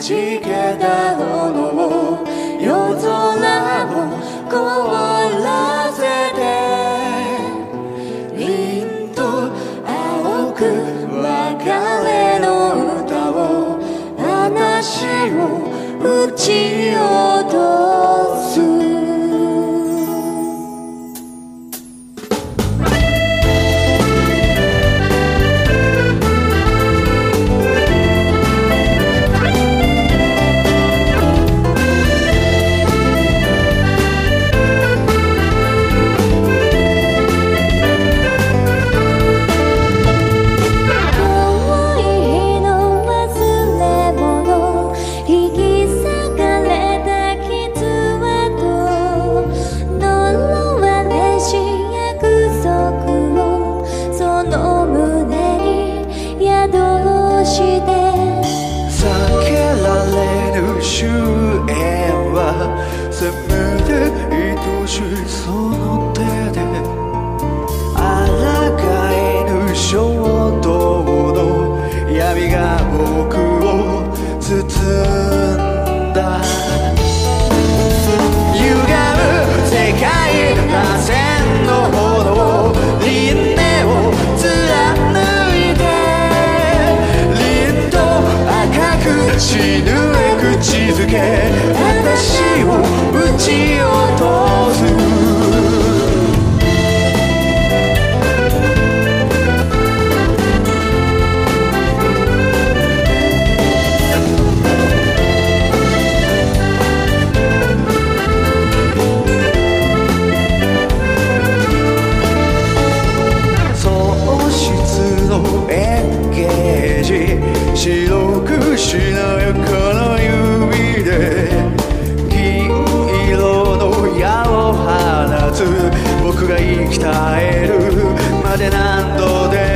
じけた炎を夜空を凍らせて凛と青く別れの歌を話を打ちして。避けられるつ僕が生き絶えるまで何度でも